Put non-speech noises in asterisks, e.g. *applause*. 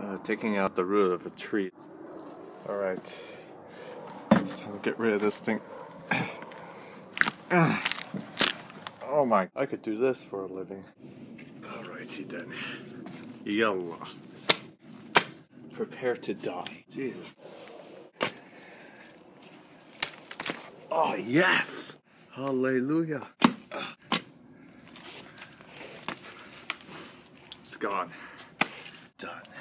Uh, taking out the root of a tree. Alright. It's time to get rid of this thing. *clears throat* Oh my, I could do this for a living. Alrighty then. Yalla. Prepare to die. Jesus. Oh, yes! Hallelujah. It's gone. Done.